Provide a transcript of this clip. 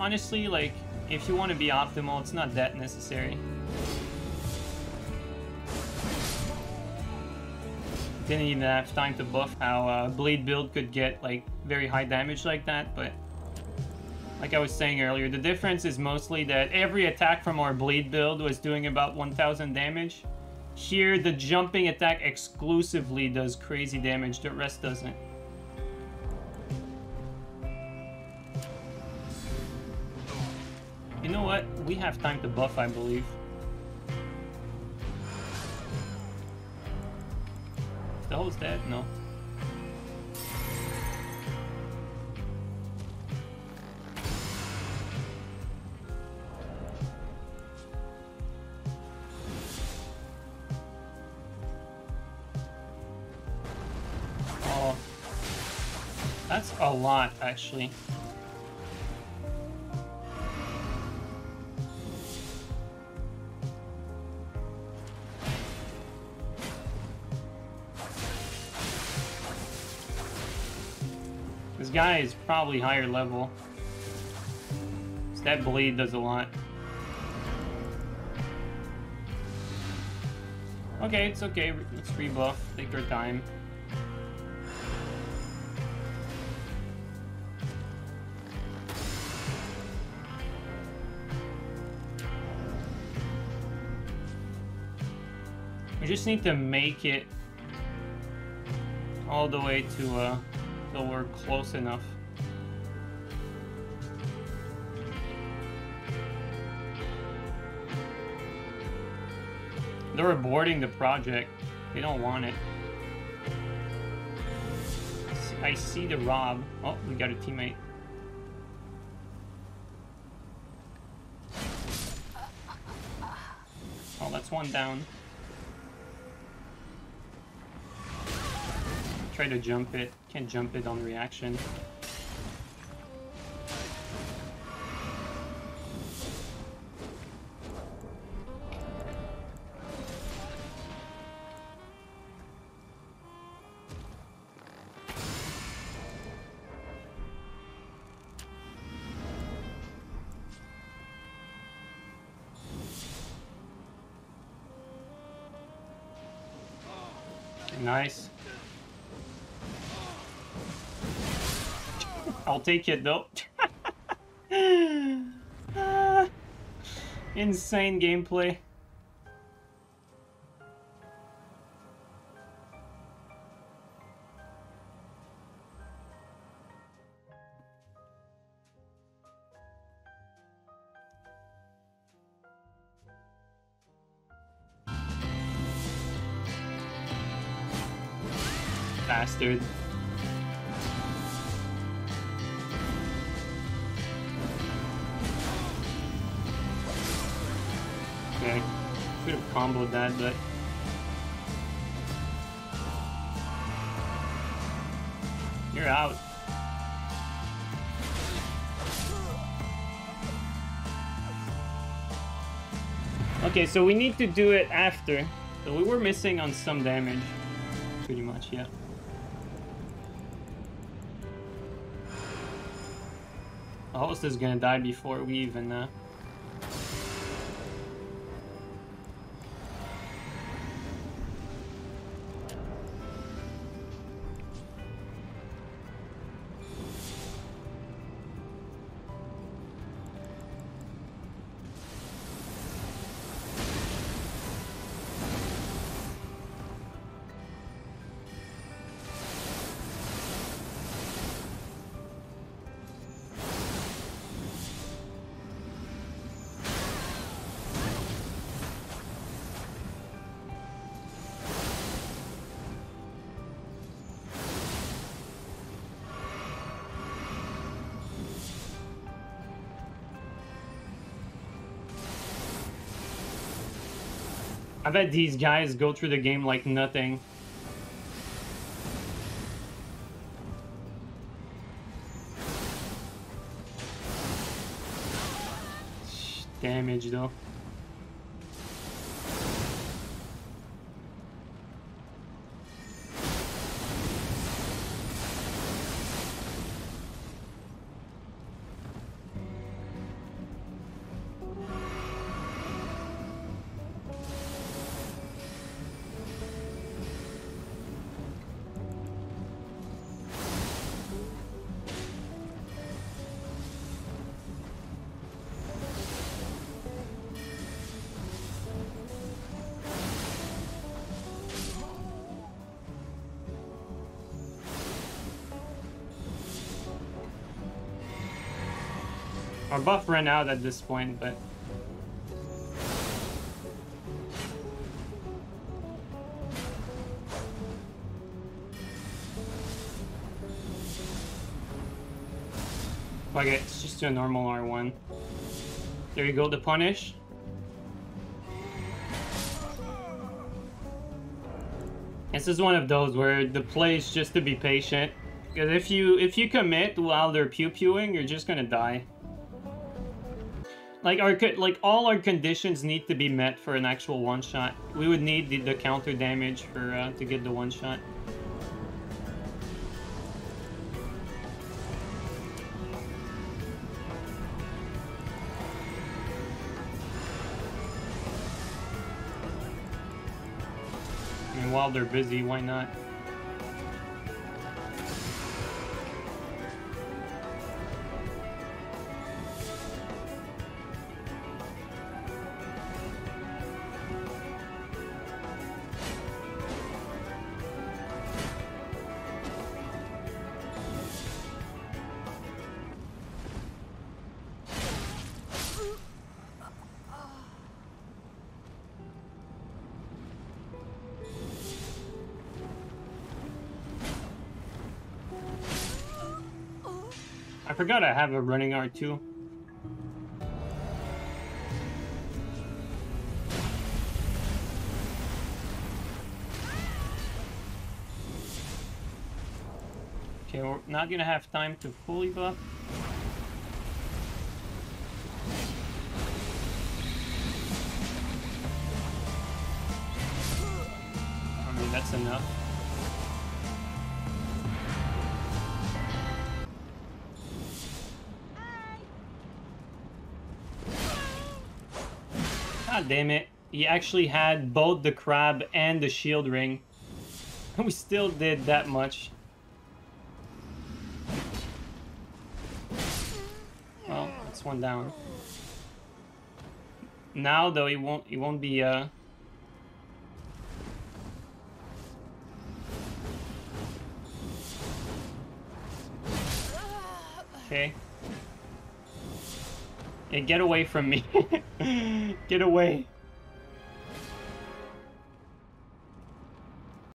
honestly, like, if you want to be optimal, it's not that necessary. Didn't even have time to buff how uh, Blade build could get, like, very high damage like that, but... Like I was saying earlier, the difference is mostly that every attack from our Blade build was doing about 1000 damage. Here, the jumping attack exclusively does crazy damage, the rest doesn't. You know what? We have time to buff, I believe. The hole's dead? No. Oh. That's a lot, actually. Guy is probably higher level. That blade does a lot. Okay, it's okay. Let's rebuff. Take our time. We just need to make it all the way to uh, till we're close enough. They're aborting the project. They don't want it. I see the Rob. Oh, we got a teammate. Oh, that's one down. Try to jump it. Can't jump it on reaction. Nice. I'll take it though. Ah, insane gameplay. Bastard. Okay. Could have comboed that, but... You're out. Okay, so we need to do it after. So we were missing on some damage. Pretty much, yeah. The host is gonna die before we even uh, I bet these guys go through the game like nothing. Damage though. Our buff ran out at this point, but... Fuck it, it's just do a normal R1. There you go, the punish. This is one of those where the play is just to be patient. Because if you if you commit while they're pew pewing, you're just gonna die. Like our like all our conditions need to be met for an actual one shot. We would need the, the counter damage for uh, to get the one shot. And while they're busy, why not? Forgot I have a running R2. Okay, we're not gonna have time to fully buff. I mean, that's enough. God damn it. He actually had both the crab and the shield ring. And we still did that much. Well, that's one down. Now though he won't he won't be uh Okay. Hey, get away from me. get away.